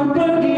Super